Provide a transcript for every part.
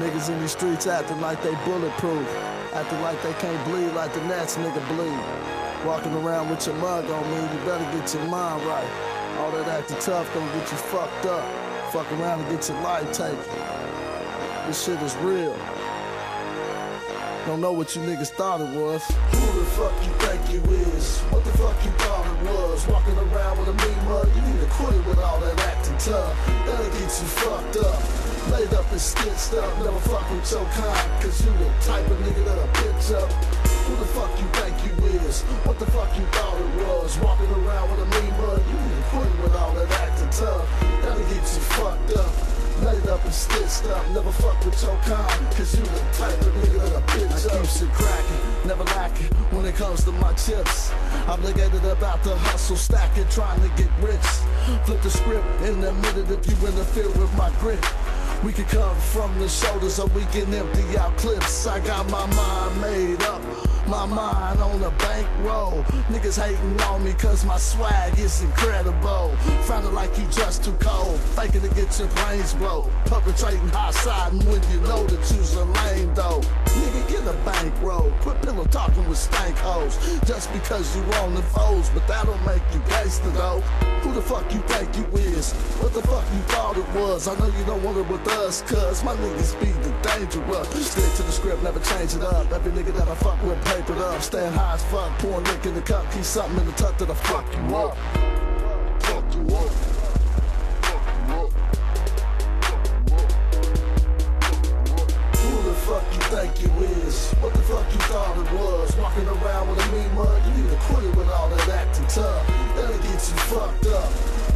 Niggas in these streets acting like they bulletproof. Acting like they can't bleed like the next nigga bleed. Walking around with your mug on me, you better get your mind right. All that acting tough gonna get you fucked up. Fuck around and get your life taken. This shit is real. Don't know what you niggas thought it was. Who the fuck you think you is? What the fuck you thought it was? Walking around with a mean mug, you need to quit it with all that acting tough. That'll get you fucked up. Laid up and stitched up, never fuck with your kind, cause you the type of nigga that'll bitch up. Who the fuck you think you is? What the fuck you thought it was? Walking around with a mean mug, you to quit with all that acting tough. That'll get you fucked up. Laid up and stitched up, never fuck with your kind, cause you the type of nigga that'll bitch up. I keep shit cracking, never lacking when it comes to my chips. Obligated about the hustle, stacking, trying to get rich. Flip the script in admit it if you interfere with my grip. We can come from the shoulders or we can empty out clips. I got my mind made up. My mind on a bankroll. Niggas hating on me cause my swag is incredible. Found it like you just too cold. Faking to get your brains blow. Perpetrating high side and when you know that you's a lame though. Nigga, get a bankroll. Quit pillow talking with stank hoes. Just because you on the foes, but that don't make you gangster though. Who the fuck you think you is? What the fuck you thought it was? I know you don't want it with us, cuz my niggas be the dangerous. Stick to the script, never change it up. Every nigga that I fuck with, papered up. Stand high as fuck, pouring lick in the cup. Keep something in the tuck that'll fuck you up. Fuck you up. Who the fuck you think you is? What the fuck you thought it was? Walking around with a mean mug, you need to with all that acting tough. That'll get you fucked up.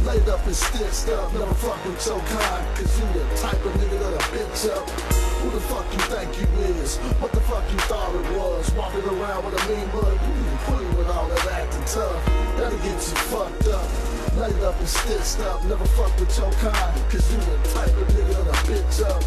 Laid up and stitched up, never fuck with your kind, cause you the type of nigga that'll bitch up. Who the fuck you think you is? What the fuck you thought it was? Walking around with a mean mug, you with all that acting tough. That'll get you fucked up. Laid up and stitched up, never fuck with your kind, cause you the type of nigga that'll bitch up.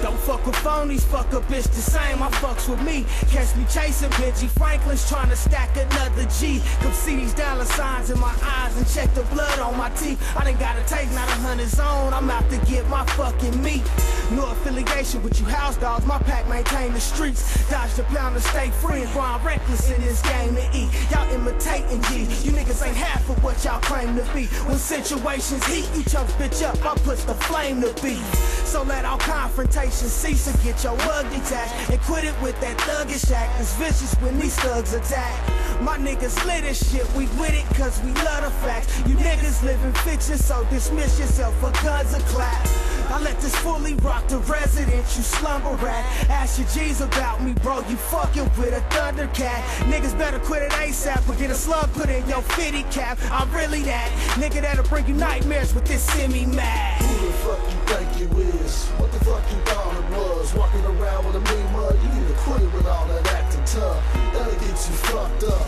Don't fuck with phonies, fuck a bitch the same. I fucks with me. Catch me chasing Benji Franklin's trying to stack another G. Come see these dollar signs in my eyes and check the blood on my teeth. I done gotta take not a hundred zone. I'm out to get my fucking meat. No affiliation with you house dogs. My pack maintain the streets. Dodge the pound to stay free and grind reckless in this game to eat. Y'all imitating G. You niggas ain't half of what y'all claim to be. When situations heat, you chumps bitch up. I put the flame to beat. So let all confrontation cease and get your mug detached and quit it with that thuggish act. It's vicious when these thugs attack. My niggas lit as shit, we with it cause we love the facts. You niggas living fiction, so dismiss yourself for guns and clap. I let this fully rock the resident, you slumber rat. Ask your G's about me, bro, you fucking with a Thundercat. Niggas better quit it ASAP or get a slug put in your fitty cap. I'm really that nigga that'll bring you nightmares with this semi mad. Who the fuck you think you is? What the fuck you thought it was? Walking around with a mean mug, you need to quit it with all that acting tough. That'll get you fucked up.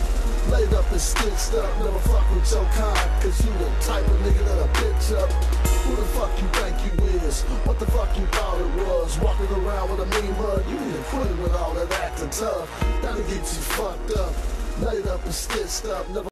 Laid up and stitched up, never fuck with your kind, cause you the type of nigga that'll bitch up. Who the fuck you think you is? What the fuck you thought it was? Walking around with a mean mug, you need to quit with all of that acting tough. That'll get you fucked up. Laid up and stitched up, never